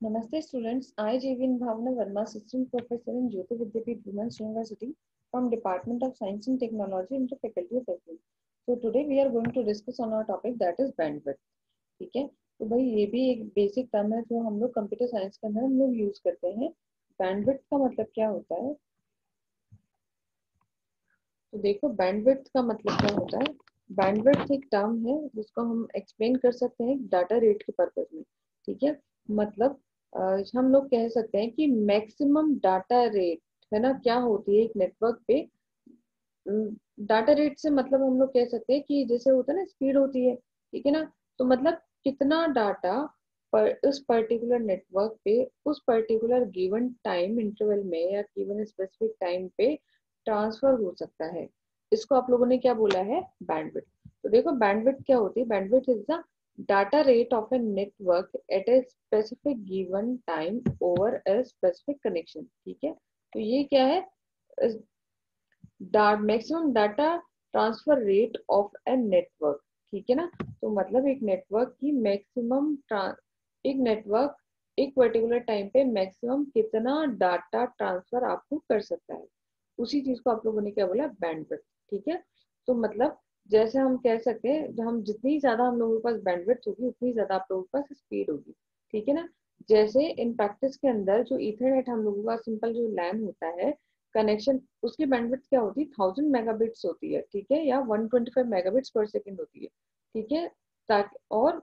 नमस्ते students I जेवीन Bhavna Verma assistant professor in Jyoti Vidyapeeth women's university from department of science and technology in faculty of education so today we are going to discuss on our topic that is bandwidth ठीक है? तो भाई, ये भी एक basic term है जो हम लोग कंप्यूटर साइंस के अंदर हम लोग यूज़ करते हैं। बैंडविड्थ का मतलब क्या होता है? तो देखो बैंडविड्थ का मतलब क्या होता है? बैंडविड्थ एक टर्म है जिसको हम एक्सप्लेन कर सकते हैं डाटा रेट के पर्पज में। ठीक है? मतलब हम लोग कह सकते हैं कि मैक्सिमम डाटा रेट है ना, क्या होती है एक नेटवर्क पे? डाटा रेट से मतलब हम लोग कह सकते हैं कि जैसे होता है ना स्पीड होती है, ठीक है ना? तो मतलब कितना डाटा पर, उस पर्टिकुलर नेटवर्क पे, उस पर्टिकुलर गिवन टाइम इंटरवल में या गिवन स्पेसिफिक टाइम पे ट्रांसफ़र हो सकता है? इसको आप लोगों ने क्या बोला है? बैंडविड्थ तो देखो बैंडविड्थ क्या होती है? Bandwidth is the data rate of a network at a specific given time over a specific connection, ठीक है? तो ये क्या है? Maximum data transfer rate of a network ठीक है ना? तो मतलब एक नेटवर्क की मैक्सिमम एक नेटवर्क एक पर्टिकुलर टाइम पे मैक्सिमम कितना डाटा ट्रांसफ़र आपको कर सकता है। उसी चीज़ को आप लोगों ने क्या बोला? बैंडविड्थ ठीक है? तो मतलब जैसे हम कह सकते हैं हम जितनी ज़्यादा हम लोगों के पास बैंडविड्थ होगी, उतनी ज़्यादा आप लोगों के पास स्पीड होगी। ठीक है ना? जैसे इन प्रैक्टिस के अंदर जो इथरनेट हम लोगों का सिंपल जो लैन होता है कनेक्शन उसकी बैंडविड्थ क्या होती है? थाउज़ेंड मेगाबिट्स होती है, ठीक है? या वन ट्वेंटी फाइव मेगाबिट्स पर सेकेंड होती है, ठीक है? ताकि, और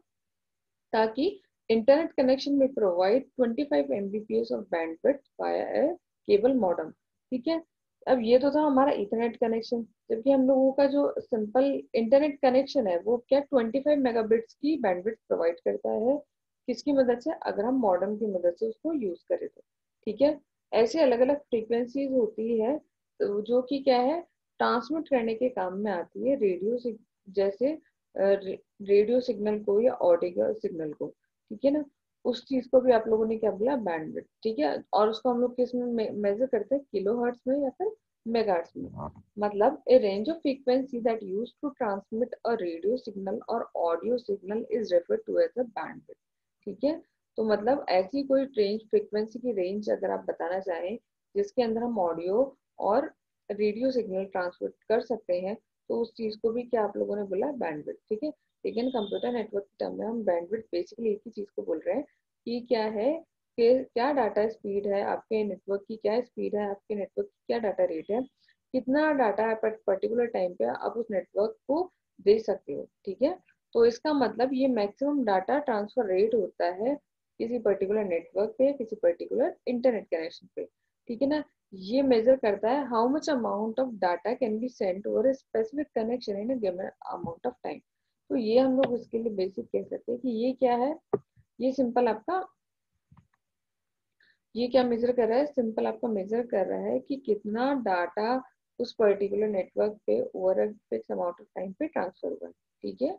ताकि इंटरनेट कनेक्शन में provide 25 five Mbps of bandwidth via cable modem ठीक है? अब ये तो था हमारा इथरनेट कनेक्शन जबकि हम लोगों का जो सिंपल इंटरनेट कनेक्शन है, वो क्या 25 मेगाबिट्स की बैंडविड्थ प्रोवाइड करता है, किसकी मदद से? अगर हम मॉडर्न की मदद से उसको यूज़ करें तो। ठीक है? ऐसे अलग अलग फ्रीक्वेंसीज होती है तो जो कि क्या है ट्रांसमिट करने के काम में आती है रेडियो जैसे रेडियो सिग्नल को या ऑडियो सिग्नल को। ठीक है ना? उस चीज़ को भी आप लोगों ने क्या बोला? बैंडविड्थ ठीक है? और उसको हम लोग किसमें मेजर करते हैं? किलो हर्ट्स में या फिर मेगाहर्ट्ज में? हाँ। मतलब a range of frequency that use to transmit a radio signal और audio signal is refer to as a bandwidth ठीक है? तो मतलब ऐसी कोई रेंज फ्रीक्वेंसी की रेंज अगर आप बताना चाहें जिसके अंदर हम ऑडियो और रेडियो सिग्नल ट्रांसमिट कर सकते हैं तो उस चीज़ को भी क्या आप लोगों ने बोला? बैंडविड्थ ठीक है? लेकिन कंप्यूटर नेटवर्क के टर्म में हम बैंडविड्थ बेसिकली एक ही चीज़ को बोल रहे हैं कि क्या है कि क्या डाटा स्पीड है, आपके नेटवर्क की क्या स्पीड है, आपके नेटवर्क की क्या डाटा रेट है, कितना डाटा है पर्टिकुलर टाइम पे आप उस नेटवर्क को दे सकते हो, ठीक है? तो इसका मतलब ये मैक्सिमम डाटा ट्रांसफ़र रेट होता है किसी पर्टिकुलर नेटवर्क पे, किसी पर्टिकुलर इंटरनेट कनेक्शन पे, ठीक है ना? ये मेजर करता है how much amount of data can be send over specific connection in amount of time तो ये हम लोग उसके लिए बेसिक कह सकते हैं कि ये क्या है? ये सिंपल आपका, ये क्या मेजर कर रहा है? सिंपल आपका मेजर कर रहा है कि कितना डाटा उस पर्टिकुलर नेटवर्क पे over fix amount of time पे ट्रांसफ़र हुआ ठीक है?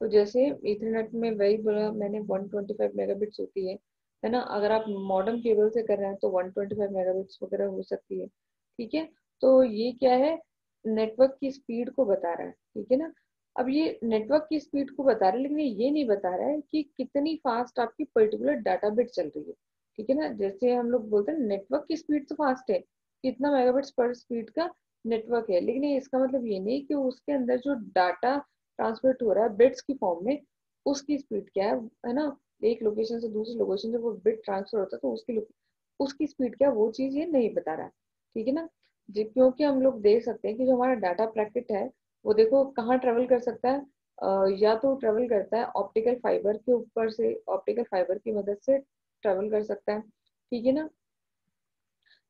तो जैसे इथरनेट में वही बोला मैंने 125 मेगाबिट्स होती है है ना? अगर आप मॉडर्न केबल से कर रहे हैं तो 125 मेगाबिट्स वगैरह हो सकती है, ठीक है? तो ये क्या है? नेटवर्क की स्पीड को बता रहा है, ठीक है ना? अब ये नेटवर्क की स्पीड को बता रहा है, लेकिन ये नहीं बता रहा है कि कितनी फास्ट आपकी पर्टिकुलर डाटा बिट चल रही है। ठीक है ना? जैसे हम लोग बोलते हैं नेटवर्क की स्पीड तो फास्ट है, कितना मेगाबिट्स पर स्पीड का नेटवर्क है। लेकिन इसका मतलब ये नहीं कि उसके अंदर जो डाटा ट्रांसमिट हो रहा है बिट्स की फॉर्म में, उसकी स्पीड क्या है है ना? एक लोकेशन से दूसरी लोकेशन से वो बिट ट्रांसफ़र होता है तो उसकी उसकी स्पीड क्या वो चीज़ ये नहीं बता रहा ठीक है ना? क्योंकि हम लोग देख सकते हैं कि जो हमारा डाटा पैकेट है वो देखो कहाँ ट्रेवल कर सकता है? uh, या तो ट्रेवल करता है ऑप्टिकल फाइबर के ऊपर से ऑप्टिकल फाइबर की मदद से ट्रेवल कर सकता है। ठीक है ना?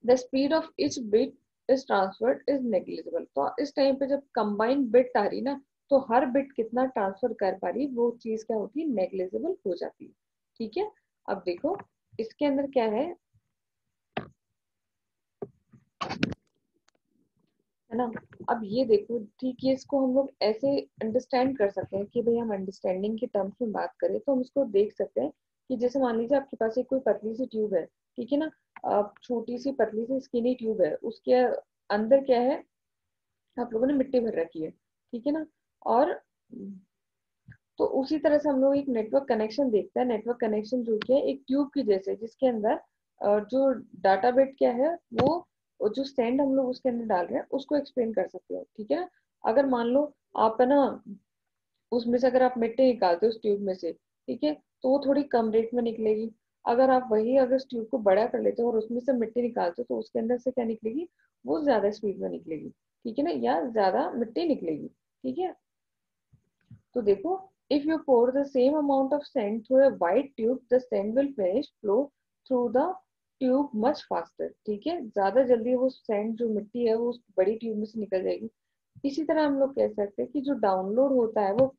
The speed of each bit is transferred is negligible तो इस टाइम पे जब कंबाइंड बिट आ रही ना तो हर बिट कितना ट्रांसफ़र कर पा रही वो चीज़ क्या होती है? नेग्लिजिबल हो जाती है। ठीक है? अब देखो इसके अंदर क्या है? है ना? अब ये देखो, ठीक है, इसको हम लोग ऐसे अंडरस्टैंड कर सकते हैं कि भाई हम अंडरस्टैंडिंग के टर्म्स में बात करें तो हम इसको देख सकते हैं कि जैसे मान लीजिए आपके पास एक कोई पतली सी ट्यूब है, ठीक है ना? छोटी सी पतली सी स्किनी ट्यूब है, उसके अंदर क्या है? आप लोगों ने मिट्टी भर रखी है, ठीक है ना? और तो उसी तरह से हम लोग एक नेटवर्क कनेक्शन देखते हैं। नेटवर्क कनेक्शन जो कि है, एक ट्यूब की जैसे, जिसके अंदर जो डाटा बेट क्या है, वो जो सेंड हम लोग उसके अंदर डाल रहे हैं, उसको एक्सप्लेन कर सकते हो, ठीक है? अगर मान लो आप है ना, उसमें से अगर आप मिट्टी निकालते हो उस ट्यूब में से, ठीक है? तो वो थोड़ी कम रेट में निकलेगी। अगर आप वही अगर ट्यूब को बड़ा कर लेते हो और उसमें से मिट्टी निकालते हो तो उसके अंदर से क्या निकलेगी? वो ज़्यादा स्पीड में निकलेगी, ठीक है ना? या ज़्यादा मिट्टी निकलेगी, ठीक है? तो देखो, if you pour the same amount of sand through a wide tube, the sand will finish flow through the tube much faster ठीक है? ज़्यादा जल्दी वो सेंड जो मिट्टी है, वो उस बड़ी ट्यूब में से निकल जाएगी। इसी तरह हम लोग कह सकते हैं कि जो डाउनलोड होता है, वो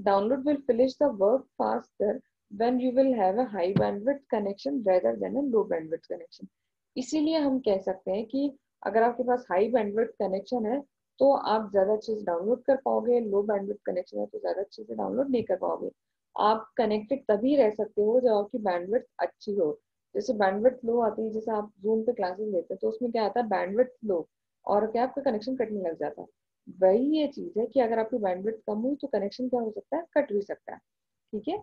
download will finish the work faster when you will have a high bandwidth connection rather than a low bandwidth connection. इसीलिए हम कह सकते हैं कि अगर आपके पास हाई बैंडविड्थ कनेक्शन है तो आप ज़्यादा से डाउनलोड कर पाओगे लो बैंडविड्थ कनेक्शन है तो ज़्यादा से डाउनलोड नहीं कर पाओगे। आप कनेक्टेड तभी रह सकते हो जब आपकी बैंडविड्थ अच्छी हो। जैसे बैंडविड्थ लो आती है जैसे आप जूम पे क्लासेस लेते हैं तो उसमें क्या आता है? बैंडविड्थ लो और क्या आपका कनेक्शन कटने लग जाता है? वही ये चीज़ है कि अगर आपकी बैंडविड्थ कम हुई तो कनेक्शन क्या हो सकता है? कट भी सकता है ठीक है?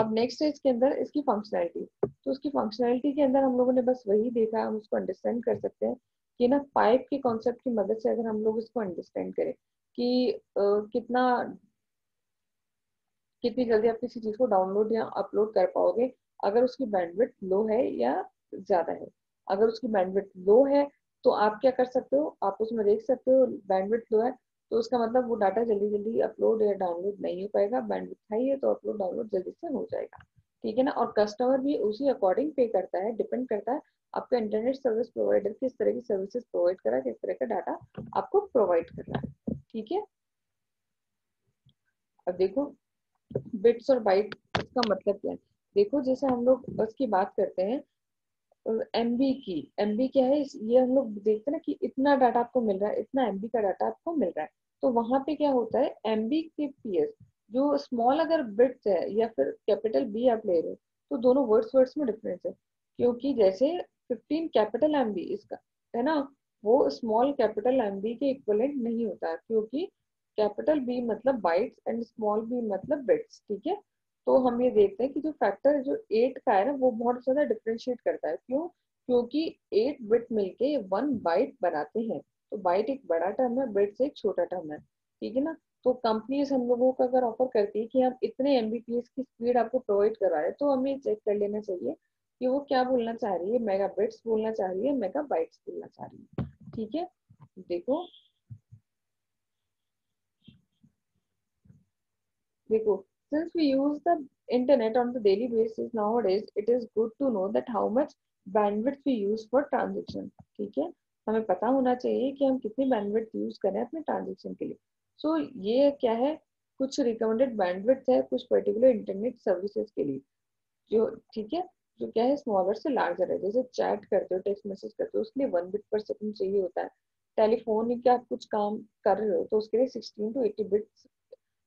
अब नेक्स्ट है इसके अंदर इसकी फंक्शनैलिटी तो उसकी फंक्शनैलिटी के अंदर हम लोगों ने बस वही देखा हम उसको अंडरस्टैंड कर सकते हैं कि ना पाइप के कॉन्सेप्ट की मदद से अगर हम लोग इसको अंडरस्टैंड करें कि आ, कितना कितनी जल्दी आप किसी चीज़ को डाउनलोड या अपलोड कर पाओगे अगर उसकी बैंडविड्थ लो है या ज़्यादा है। अगर उसकी बैंडविड्थ लो है तो आप क्या कर सकते हो? आप उसमें देख सकते हो बैंडविड्थ लो है तो उसका मतलब वो डाटा जल्दी जल्दी अपलोड या डाउनलोड नहीं हो पाएगा। बैंडविड्थ हाई है तो अपलोड डाउनलोड जल्दी से हो जाएगा। ठीक है ना? और कस्टमर भी उसी अकॉर्डिंग पे करता है डिपेंड करता है, आपका इंटरनेट सर्विस प्रोवाइडर किस तरह की सर्विसेज़ प्रोवाइड करा किस तरह का डाटा आपको प्रोवाइड कर रहा है। ठीक है? अब देखो बिट्स और बाइट इसका मतलब क्या है? देखो, जैसे हम लोग बस की बात करते हैं एम बी की। एम बी क्या है? ये हम लोग देखते ना कि इतना डाटा आपको मिल रहा है, इतना एमबी का डाटा आपको मिल रहा है। तो वहाँ पे क्या होता है? एम बी के पीएस जो स्मॉल अगर बिट्स है या फिर कैपिटल बी आप ले रहे हो तो दोनों वर्ड्स वर्ड्स में डिफरेंस है। क्योंकि जैसे 15 कैपिटल एम बी इसका, है ना? वो स्मॉल कैपिटल एम बी के इक्वलेंट नहीं होता, क्योंकि कैपिटल बी मतलब बाइट्स एंड स्मॉल बी मतलब बिट्स ठीक है? तो हम ये देखते हैं कि जो फैक्टर जो एट का है ना, वो बहुत ज़्यादा डिफ्रेंशिएट करता है। क्यों? क्योंकि एट बिट मिलके वन बाइट बनाते हैं। तो बाइट एक बड़ा टर्म है बिट्स एक छोटा टर्म है। ठीक है ना? तो कंपनीज़ हम लोगों को अगर ऑफ़र करती है कि हम इतने एमबीपीएस की स्पीड आपको प्रोवाइड करा रहे तो हमें चेक कर लेना चाहिए कि वो क्या बोलना चाह रही है। मेगा बिट्स बोलना चाह रही है मेगा बाइट्स बोलना चाह रही है। ठीक है? देखो। देखो since we use the internet on the daily basis nowadays it is good to know that how much bandwidth we use for transaction. ठीक है? हमें पता होना चाहिए कि हम कितनी बैंडविड्थ यूज़ करें ट्रांजेक्शन के लिए। सो so, ये क्या है? कुछ रिकमेंडेड बैंडविड्थ है कुछ पर्टिकुलर इंटरनेट सर्विसेज़ के लिए। जो ठीक है? जो क्या है? स्मॉलर से लार्जर है। जैसे चैट करते हो टेक्स्ट मैसेज करते हो उसके लिए वन बिट पर सेकंड चाहिए होता है। टेलीफोन के कुछ काम कर रहे हो तो उसके लिए sixteen to eighty bits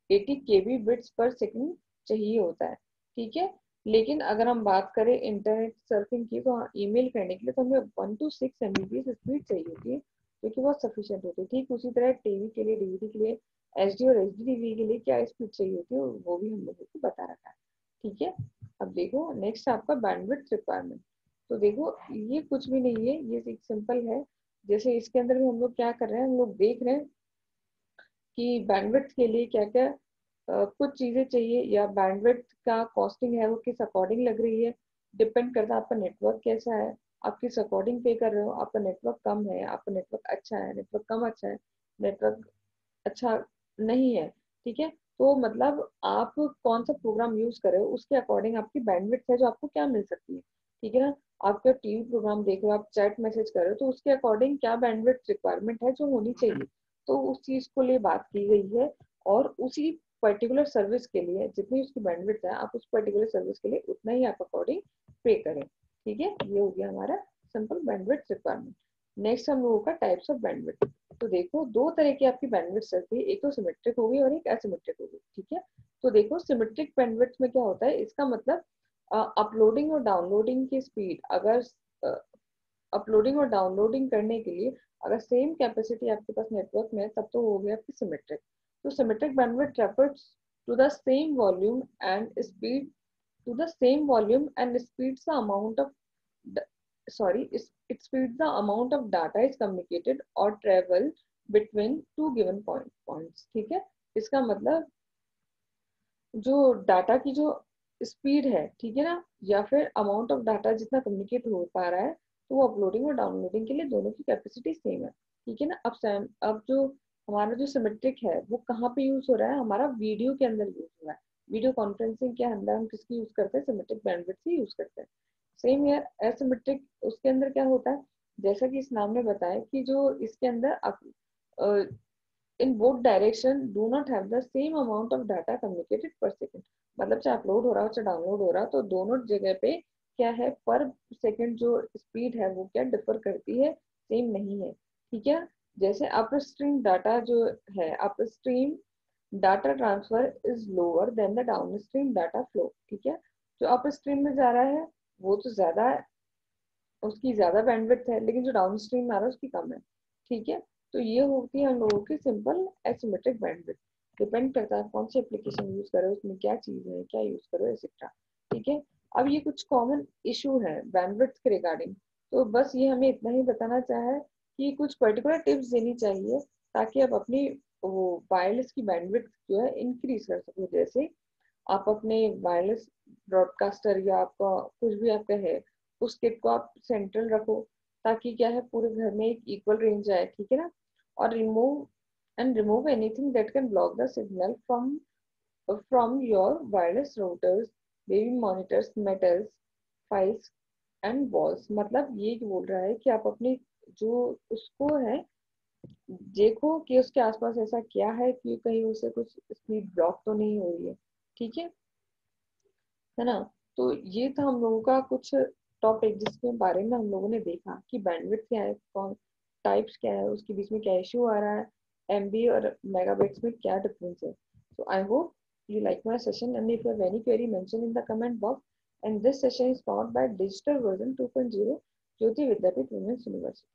eighty K B bits per second चाहिए होता है, ठीक है? लेकिन अगर हम बात करें इंटरनेट सर्फिंग की तो हाँ ईमेल करने के लिए तो हमें one two six M speed चाहिए होती है, जो कि बहुत सफिशियंट होती है, ठीक? उसी तरह टीवी के लिए डीवीडी के लिए एच और एचडीवी के लिए क्या स्पीड चाहिए होती है, वो भी हम लोगों को बता रखा है, ठीक है? अब देखो नेक्स्ट आपका बैंडविड्थ रिक्वायरमेंट तो देखो, ये कुछ भी नहीं है, ये एक सिंपल है, जैसे इसके अंदर भी हम लोग क्या कर रहे हैं, हम लोग देख रहे हैं कि बैंडविड्थ के लिए क्या क्या कुछ चीज़ें चाहिए या बैंडविड्थ का कॉस्टिंग है, वो किस अकॉर्डिंग लग रही है? डिपेंड करता है आपका नेटवर्क कैसा है? आप किस अकॉर्डिंग पे कर रहे हो? आपका नेटवर्क कम है, आपका नेटवर्क अच्छा है नेटवर्क कम अच्छा है नेटवर्क अच्छा नहीं है, ठीक है? तो मतलब आप कौन सा प्रोग्राम यूज़ कर रहे हो, उसके अकॉर्डिंग आपकी बैंडविड्थ है जो आपको क्या मिल सकती है, ठीक है ना? आप टीवी प्रोग्राम देख रहे हो, आप चैट मैसेज कर रहे हो तो उसके अकॉर्डिंग क्या बैंडविड्थ रिक्वायरमेंट है जो होनी चाहिए? तो उस चीज़ को लिए बात की गई है और उसी पर्टिकुलर सर्विस के लिए, जितनी उसकी बैंडविड्थ है, आप उस पर्टिकुलर सर्विस के लिए उतना ही आप अकॉर्डिंग पे करें। ठीक है? ये हो गया हमारा सिंपल बैंडविड्थ रिक्वायरमेंट नेक्स्ट हम लोगों का टाइप्स ऑफ़ बैंडविड्थ तो देखो, दो तरह की आपकी बैंडविड्थ रहती है एक तो सिमेट्रिक होगी और एक एसिमेट्रिक होगी ठीक है? तो देखो सिमेट्रिक बैंडविड्थ में क्या होता है? इसका मतलब अपलोडिंग और डाउनलोडिंग की स्पीड अगर अपलोडिंग और डाउनलोडिंग करने के लिए अगर सेम कैपेसिटी आपके पास नेटवर्क में तब तो हो गया आपकी सिमेट्रिक तो symmetric bandwidth refers to the same volume and speed to the same volume and speed the amount of sorry speed the amount of data is communicated और travel between two given points ठीक है? इसका मतलब जो data की जो speed है, ठीक है ना? या फिर अमाउंट ऑफ़ डाटा जितना कम्युनिकेट हो पा रहा है तो वो अपलोडिंग और डाउनलोडिंग के लिए दोनों की कैपेसिटी सेम है। ठीक है ना? अब सैम अब जो हमारा जो सिमेट्रिक है, वो कहाँ पे यूज़ हो रहा है? हमारा वीडियो के अंदर यूज़ हो रहा है। वीडियो कॉन्फ्रेंसिंग के अंदर हम किसकी यूज़ करते हैं? सिमेट्रिक बैंडविथ से यूज़ करते हैं। सेम यार एसिमेट्रिक उसके अंदर क्या होता है? जैसा कि इस नाम ने बताया कि जो इसके अंदर in both direction do not have the same amount of data communicated per second मतलब चाहे अपलोड हो रहा हो, चाहे डाउनलोड हो रहा हो तो दोनों जगह पे क्या है? पर सेकेंड जो स्पीड है, वो क्या डिफर करती है? सेम नहीं है। ठीक है? जैसे अपर स्ट्रीम डाटा जो है upper stream data transfer is lower than the down stream data flow ठीक है? जो अपर स्ट्रीम में जा रहा है, वो तो ज़्यादा, उसकी ज़्यादा बैंडविड्थ है, लेकिन जो डाउन स्ट्रीम आ रहा है, उसकी कम है। ठीक है? तो ये होती है हम लोगों की सिंपल एसिमेट्रिक बैंडविड्थ डिपेंड करता है कौन सी एप्लीकेशन यूज़ करो, उसमें क्या चीज़ है, क्या यूज़ करो एक्सेट्रा ठीक है? अब ये कुछ कॉमन इशू है बैंडविड्थ के रिगार्डिंग तो बस ये हमें इतना ही बताना चाहे कि कुछ पर्टिकुलर टिप्स देनी चाहिए ताकि आप अपनी वो वायरलेस की बैंडविड्थ जो है इंक्रीज कर सको। जैसे आप अपने वायरलेस ब्रॉडकास्टर या आपका कुछ भी आपका है, उस किट को आप सेंट्रल रखो ताकि क्या है, पूरे घर में एक इक्वल रेंज आए, ठीक है ना? और remove and remove anything that can block the signal from from your wireless routers baby monitors metals files and walls मतलब ये बोल रहा है कि आप अपनी जो उसको है, देखो कि उसके आसपास ऐसा क्या है कि कहीं उसे कुछ स्पीड ब्लॉक तो नहीं हो रही है। ठीक है? है ना? तो ये था हम लोगों का कुछ टॉपिक जिसके बारे में हम लोगों ने देखा कि बैंडविड्थ क्या है, कौन टाइप्स क्या है, उसके बीच में क्या इश्यू आ रहा है एमबी और मेगाबाइट्स में क्या डिफरेंस है। So, i hope you like my session and if you have any query mention in the comment box. And this session is powered by digital version 2.0 jyoti vidyapith women's university